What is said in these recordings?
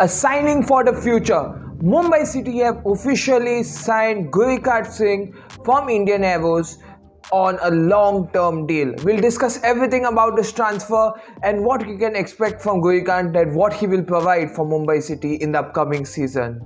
A signing for the future. Mumbai City have officially signed Gurkirat Singh from Indian Arrows on a long-term deal. We'll discuss everything about this transfer and what you can expect from Gurkirat and what he will provide for Mumbai City in the upcoming season.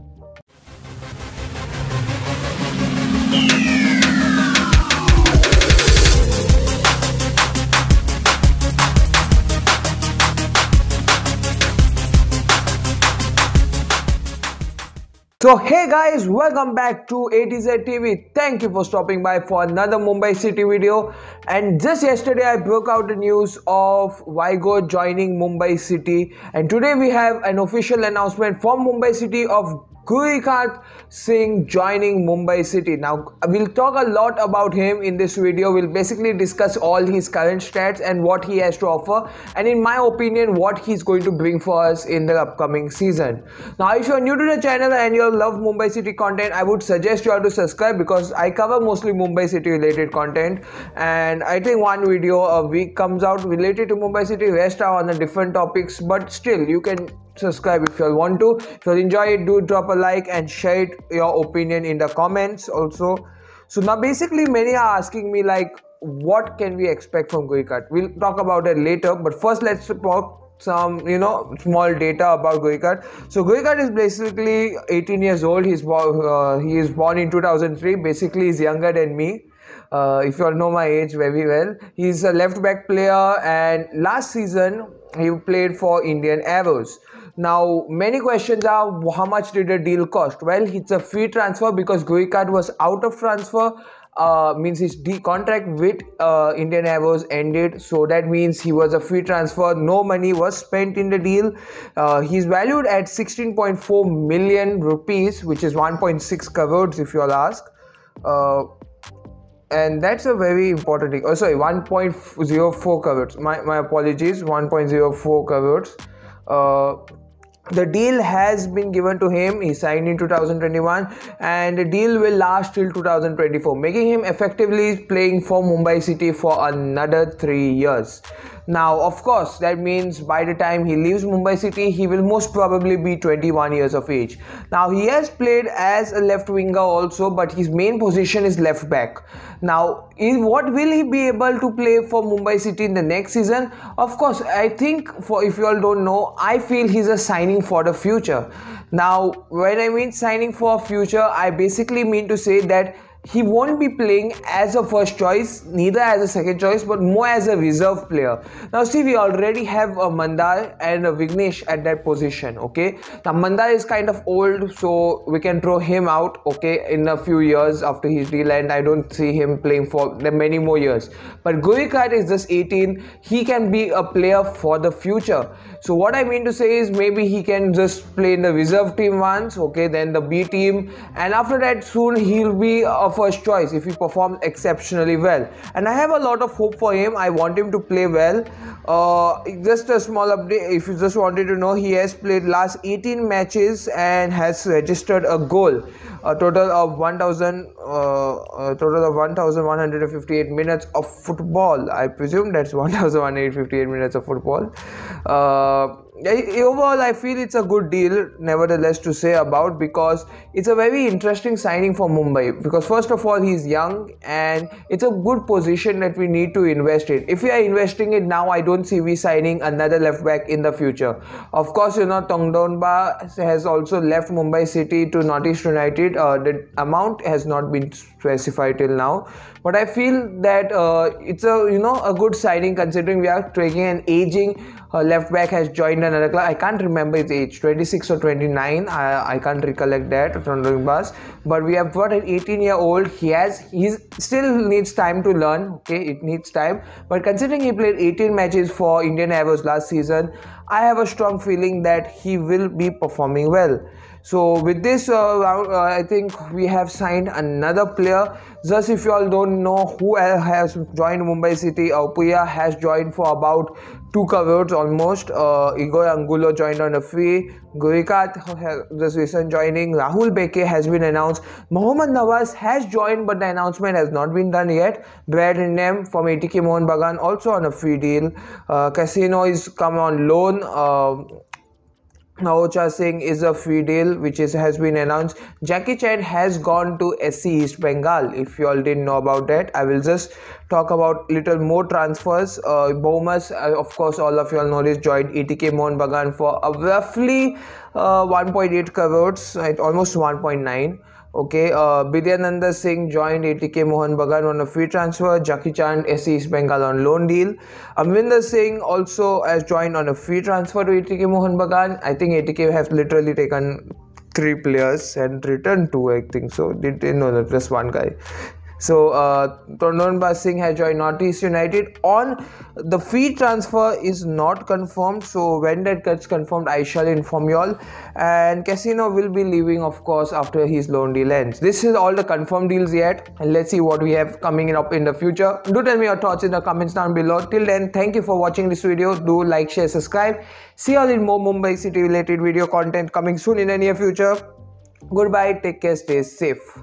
So hey guys, welcome back to A to Z TV. Thank you for stopping by for another Mumbai City video. And just yesterday I broke out the news of Vigo joining Mumbai City. And today we have an official announcement from Mumbai City of Gurkirat Singh joining Mumbai City. Now, we'll talk a lot about him in this video. We'll basically discuss all his current stats and what he has to offer, and in my opinion, what he's going to bring for us in the upcoming season. Now, if you're new to the channel and you love Mumbai City content, I would suggest you all to subscribe because I cover mostly Mumbai City related content, and I think one video a week comes out related to Mumbai City, rest are on the different topics, but still, you can subscribe if you want to. If you enjoy it do drop a like and share it, your opinion in the comments also. So now basically many are asking me like what can we expect from Gurkirat we'll talk about it later but first let's talk some you know small data about Gurkirat so Gurkirat is basically 18 years old. He's uh, he is born in 2003 basically he's younger than me. Uh, if you all know my age very well. He's a left back player and last season he played for Indian Arrows now, many questions are how much did the deal cost? Well, it's a free transfer because Gurkirat was out of transfer. Uh, means his de- contract with uh, Indian Arrows ended, so that means he was a free transfer. No money was spent in the deal. Uh, he's valued at 16.4 million rupees, which is 1.6 crores, if you all ask. Uh, and that's a very important thing. Oh, sorry, 1.04 crores. My, my apologies, 1.04 crores. The deal has been given to him. He signed in 2021 and the deal will last till 2024 making him effectively playing for mumbai city for another 3 years now, of course, that means by the time he leaves Mumbai City, he will most probably be 21 years of age. Now, he has played as a left winger also, but his main position is left back. Now, what will he be able to play for Mumbai City in the next season? Of course, I think for if you all don't know, I feel he's a signing for the future. Now, when I mean signing for future, I basically mean to say that he won't be playing as a first choice, neither as a second choice, but more as a reserve player. Now, see, we already have uh, a Mandar and a Vignesh at that position. Okay, now Mandar is kind of old, so we can throw him out. Okay, in a few years after his deal, and I don't see him playing for many more years. But Gurkirat is just 18; he can be a player for the future. So what I mean to say is maybe he can just play in the reserve team once, okay, then the B team, and after that soon he'll be a first choice if he performs exceptionally well. And I have a lot of hope for him. I want him to play well. Uh, just a small update. If you just wanted to know, he has played last 18 matches and has registered a goal a total of 1000 uh, total of 1158 minutes of football i presume that's 1158 minutes of football uh, overall i feel it's a good deal nevertheless to say about because it's a very interesting signing for mumbai. Because first of all he's young and it's a good position that we need to invest in. If we are investing it now i don't see we signing another left back in the future. Of course you know Tondonba has also left mumbai city to northeast united. Uh, the amount has not been specified till now. But i feel that uh, it's a you know a good signing considering we are taking an aging uh, left back has joined another club. I can't remember his age, 26 or 29. I, I can't recollect that. But we have got an 18 year old. He has he still needs time to learn. Okay, it needs time. But considering he played 18 matches for Indian Arrows last season, I have a strong feeling that he will be performing well. So with this, uh, uh, I think we have signed another player. Just if you all don't know who has joined Mumbai City, Apuia has joined for about two covers almost. Uh, Igor Angulo joined on a free. Gurkirat has recent joining. Rahul Beke has been announced. Mohammad Nawaz has joined, but the announcement has not been done yet. Brad Inman from ATK Mohun Bagan also on a free deal. Uh, Cassio is come on loan. Uh, Ocha Singh is a free deal which is has been announced. Jackichand has gone to SC East Bengal. If you all didn't know about that, I will just talk about little more transfers. Uh, Boumous, uh, of course, all of you all know this, joined ATK Mohun Bagan for roughly uh, 1.8 crores, right, almost 1.9. Okay, uh, Bidyananda Singh joined ATK Mohun Bagan on a free transfer. Jackichand SC East Bengal on loan deal. Amrinder Singh also has joined on a free transfer to ATK Mohun Bagan. I think ATK have literally taken three players and returned two. I think so. Did they know that just one guy? So uh, Tondonba Singh has joined Northeast United. On the fee transfer is not confirmed. So when that gets confirmed, I shall inform you all. And Cassio will be leaving, of course, after his loan deal ends. This is all the confirmed deals yet, and let's see what we have coming up in the future. Do tell me your thoughts in the comments down below. Till then, thank you for watching this video. Do like, share, subscribe. See you all in more Mumbai City related video content coming soon in the near future. Goodbye. Take care. Stay safe.